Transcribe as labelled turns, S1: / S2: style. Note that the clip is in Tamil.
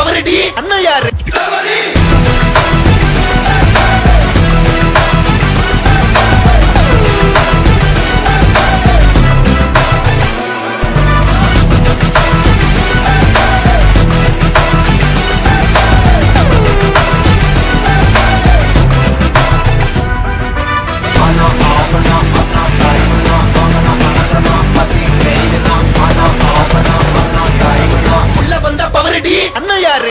S1: பவர் அடி அண்ணன் யாரு? யாருடி அண்ணன் யாரு?